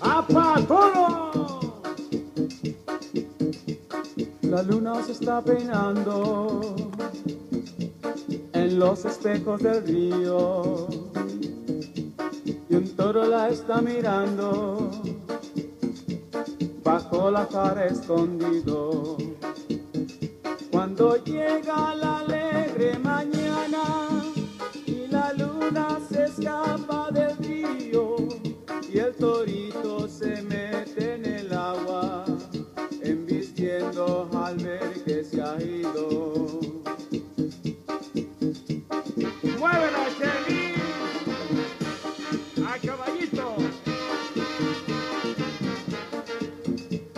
¡Apatolo! La luna se está peinando en los espejos del río y un toro la está mirando bajo la cara escondido. Cuando llega la alegre mañana embistiendo al ver que se ha ido. ¡Muévela, Shelly! ¡A caballito!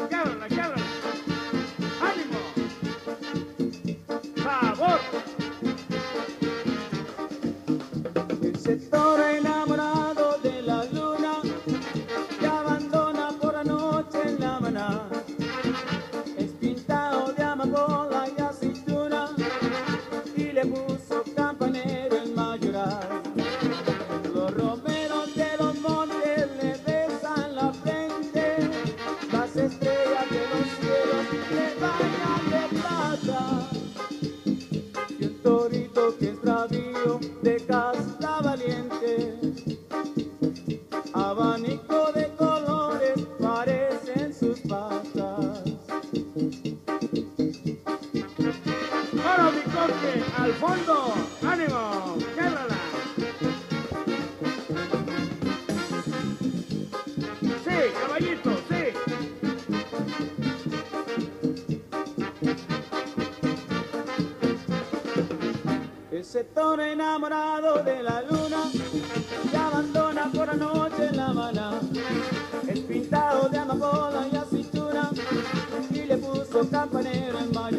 ¡Québrala, québrala! ¡Ánimo! ¡Sabor! Ese toro torito que es bravío de casta valiente, ¡Al fondo! ¡Ánimo! ¡Québrala! ¡Sí, caballito! ¡Sí! Ese toro enamorado de la luna te abandona por la noche en la maná. Es pintado de amapola y aceituna y le puso campanero en mayoral.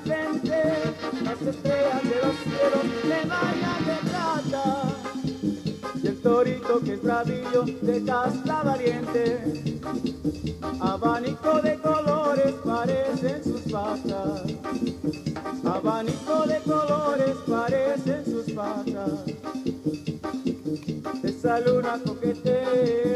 Frente, las estrellas de los cielos bañan de plata. Y el torito que es bravillo de casta valiente, abanico de colores parecen sus patas. Abanico de colores parecen sus patas. Esa luna coquetea